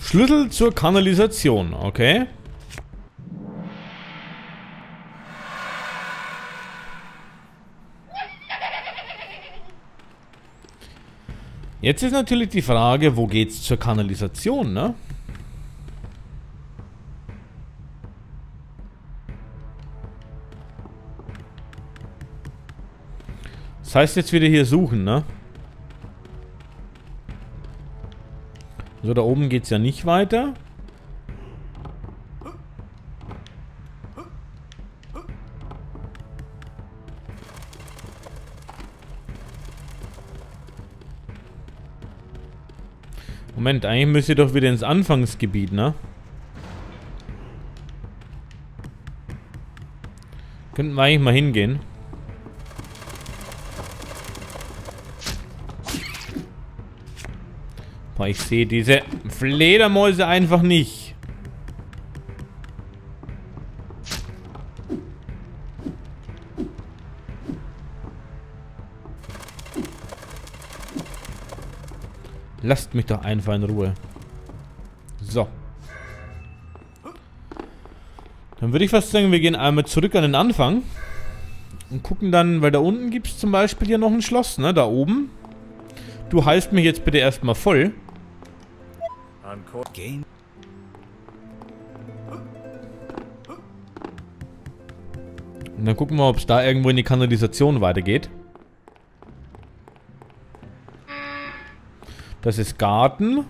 Schlüssel zur Kanalisation, okay. Jetzt ist natürlich die Frage, wo geht's zur Kanalisation, ne? Das heißt jetzt wieder hier suchen, ne? So, da oben geht's ja nicht weiter. Moment, eigentlich müsst ihr doch wieder ins Anfangsgebiet, ne? Könnten wir eigentlich mal hingehen. Boah, ich sehe diese Fledermäuse einfach nicht. Lasst mich doch einfach in Ruhe. So. Dann würde ich fast sagen, wir gehen einmal zurück an den Anfang. Und gucken dann, weil da unten gibt es zum Beispiel hier noch ein Schloss, ne? Da oben. Du heilst mich jetzt bitte erstmal voll. Und dann gucken wir, ob es da irgendwo in die Kanalisation weitergeht. Das ist Garten.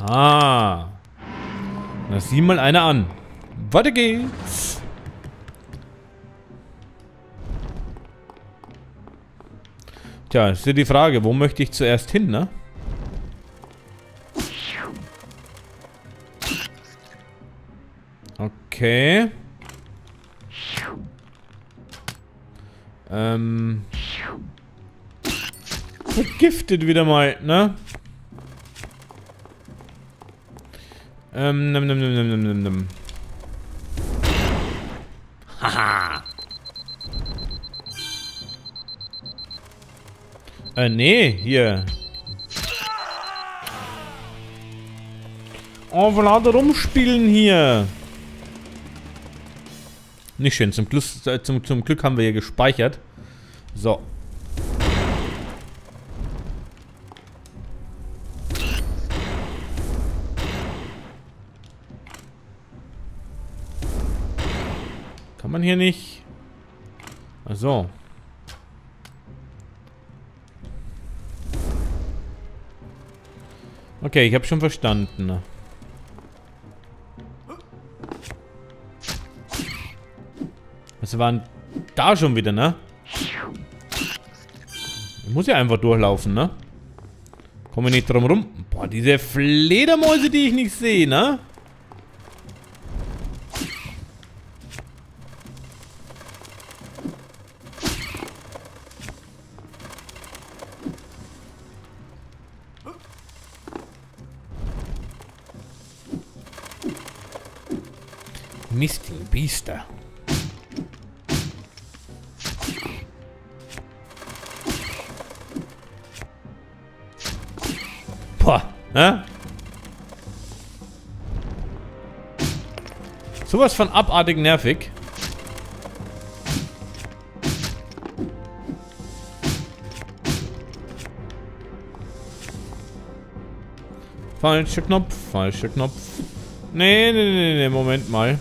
Ah. Na, sieh mal einer an. Weiter geht's. Tja, ist ja die Frage, wo möchte ich zuerst hin, ne? Okay. Ähm. Vergiftet wieder mal, ne? Ähm, nimm, nimm, nimm, nimm, nimm, nimm, Äh, nee, hier. Oh, lauter rumspielen hier. Nicht schön. Zum Glück, äh, zum, zum Glück haben wir hier gespeichert. So. Kann man hier nicht... Ach Okay, ich habe schon verstanden. Was waren da schon wieder, ne? Ich muss ja einfach durchlaufen, ne? Komme nicht drum rum. Boah, diese Fledermäuse, die ich nicht sehe, ne? Biester. Boah, ne? Sowas von abartig nervig. Falscher Knopf, falscher Knopf. Nee, nee, nee, nee, Moment mal.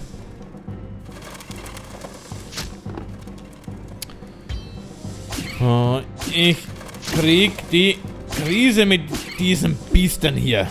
Oh, ich krieg die Krise mit diesen Biestern hier.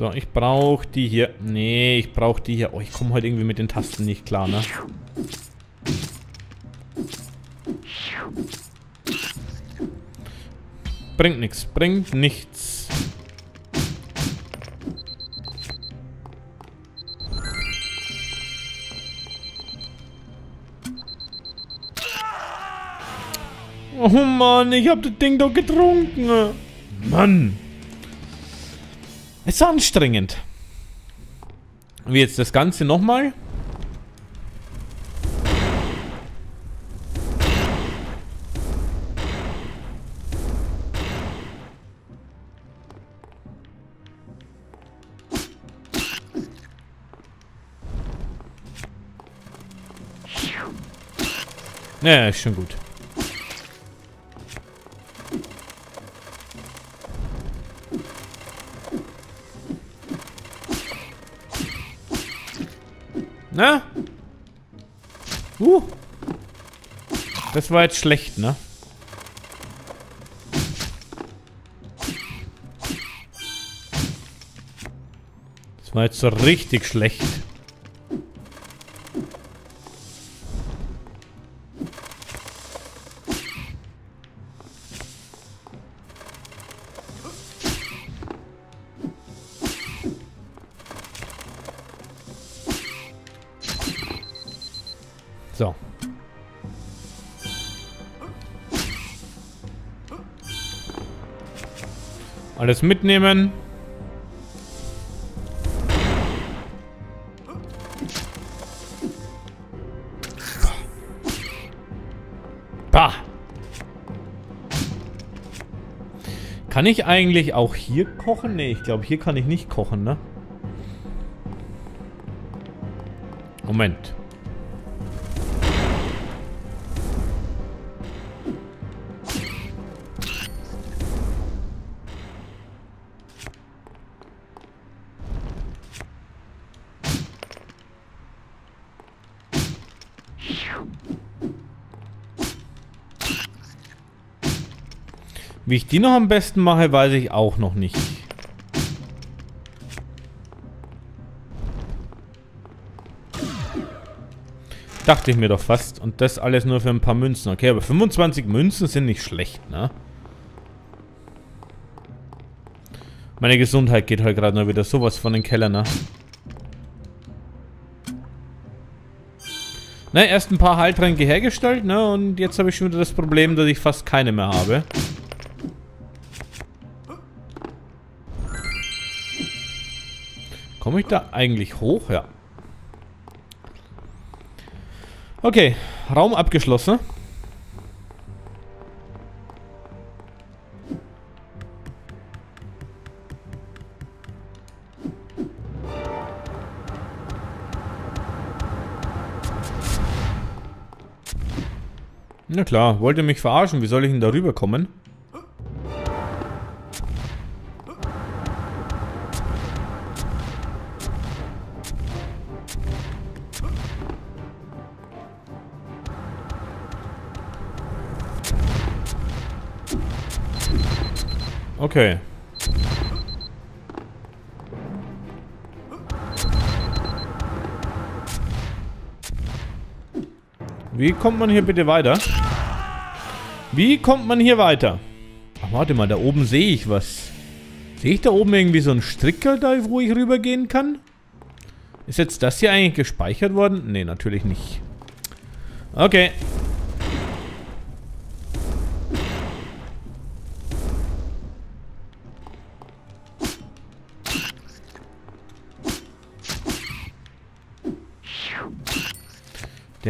So, ich brauche die hier. Nee, ich brauche die hier. Oh, ich komme heute irgendwie mit den Tasten nicht klar, ne? Bringt nichts, bringt nichts. Oh Mann, ich hab das Ding doch getrunken. Mann. Ist anstrengend. Wie jetzt das Ganze nochmal? Ja, ist schon gut. Na? Uh. Das war jetzt schlecht, ne? Das war jetzt so richtig schlecht. Alles mitnehmen. Bah. Kann ich eigentlich auch hier kochen? Ne, ich glaube, hier kann ich nicht kochen, ne? Moment. Wie ich die noch am besten mache, weiß ich auch noch nicht. Dachte ich mir doch fast. Und das alles nur für ein paar Münzen. Okay, aber 25 Münzen sind nicht schlecht, ne? Meine Gesundheit geht halt gerade noch wieder sowas von den Keller, ne? Ne, erst ein paar Heiltränke hergestellt, ne? Und jetzt habe ich schon wieder das Problem, dass ich fast keine mehr habe. Komme ich da eigentlich hoch? Ja. Okay, Raum abgeschlossen. Na klar, wollt ihr mich verarschen? Wie soll ich denn da rüberkommen? Okay. Wie kommt man hier bitte weiter? Wie kommt man hier weiter? Ach, warte mal, da oben sehe ich was. Sehe ich da oben irgendwie so einen Stricker da, wo ich rübergehen kann? Ist jetzt das hier eigentlich gespeichert worden? Ne, natürlich nicht. Okay.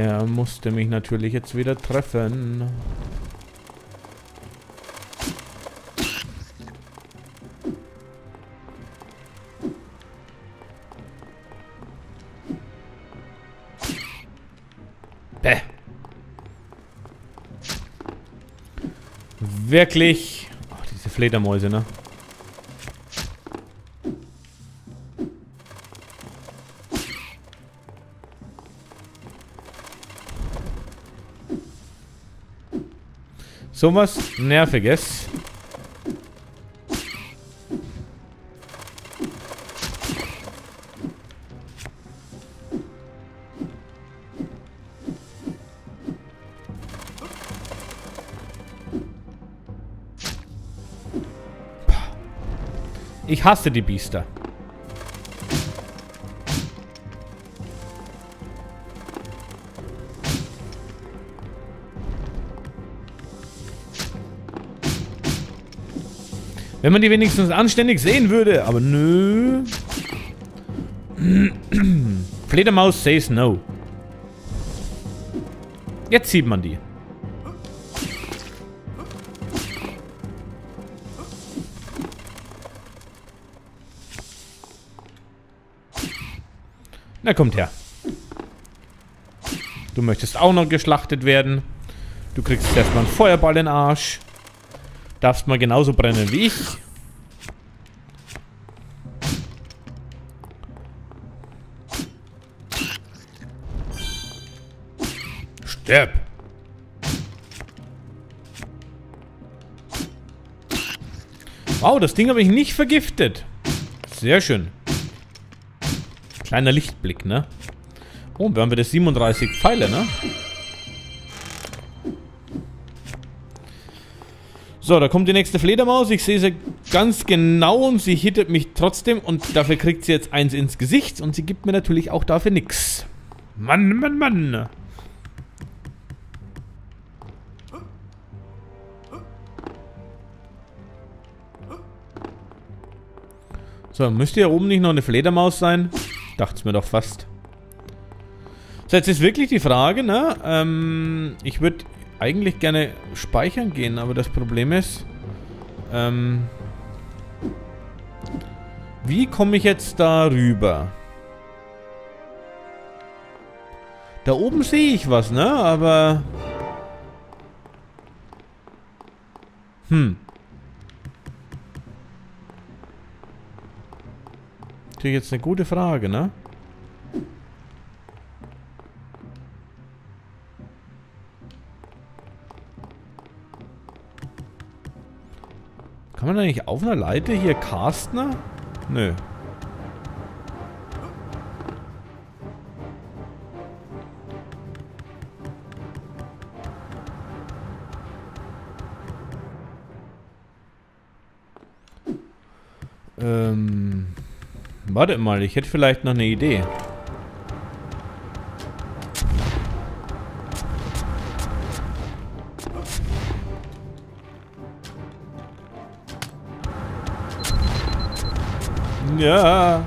Der musste mich natürlich jetzt wieder treffen. Bäh. Wirklich. Ach, diese Fledermäuse, ne? Sowas Nerviges. Ich hasse die Biester. Wenn man die wenigstens anständig sehen würde, aber nö. Fledermaus says no. Jetzt sieht man die. Na, kommt her. Du möchtest auch noch geschlachtet werden. Du kriegst erstmal einen Feuerball in den Arsch. Darfst mal genauso brennen wie ich. Stirb! Wow, das Ding habe ich nicht vergiftet. Sehr schön. Kleiner Lichtblick, ne? Oh, wir haben wieder 37 Pfeile, ne? So, da kommt die nächste Fledermaus. Ich sehe sie ganz genau und sie hittet mich trotzdem. Und dafür kriegt sie jetzt eins ins Gesicht. Und sie gibt mir natürlich auch dafür nichts. Mann, Mann, Mann. So, müsste hier oben nicht noch eine Fledermaus sein? Dachte es mir doch fast. So, jetzt ist wirklich die Frage, ne? Ähm, ich würde eigentlich gerne speichern gehen, aber das Problem ist, ähm, wie komme ich jetzt da rüber? Da oben sehe ich was, ne? Aber... Hm. Natürlich jetzt eine gute Frage, ne? Kann man eigentlich auf einer Leiter hier casten? Nö. Ähm... Warte mal, ich hätte vielleicht noch eine Idee. Ja.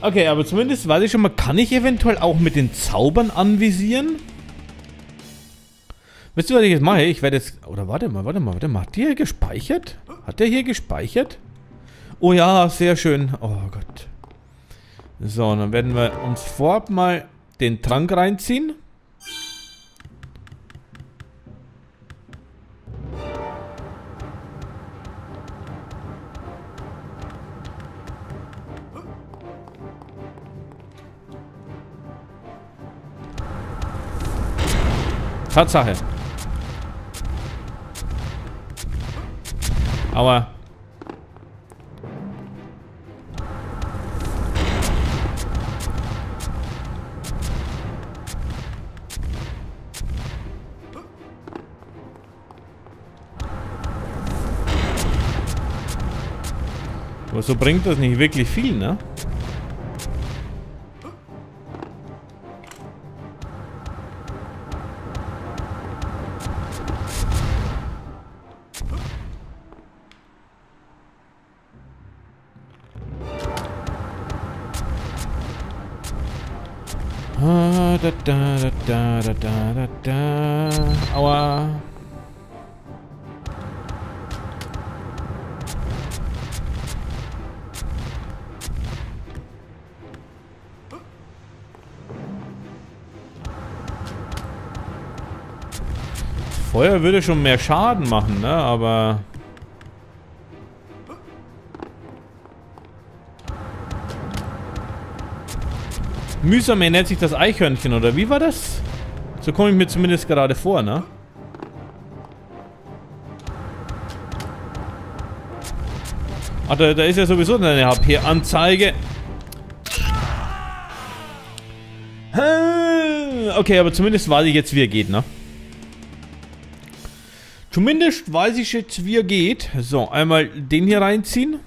Okay, aber zumindest weiß ich schon mal, kann ich eventuell auch mit den Zaubern anvisieren? Wisst ihr, was ich jetzt mache? Ich werde jetzt... Oder warte mal, warte mal, warte mal. Hat der hier gespeichert? Hat der hier gespeichert? Oh ja, sehr schön. Oh Gott. So, dann werden wir uns vorab mal den Trank reinziehen. Tatsache. Aua. Aber so bringt das nicht wirklich viel, ne? Da, da, da, da, da, da, da. Aua. Feuer würde schon mehr Schaden machen, ne? Aber... Mühsam ernährt sich das Eichhörnchen, oder wie war das? So komme ich mir zumindest gerade vor, ne? Ach, da, da ist ja sowieso eine HP-Anzeige. Okay, aber zumindest weiß ich jetzt, wie er geht, ne? Zumindest weiß ich jetzt, wie er geht. So, einmal den hier reinziehen.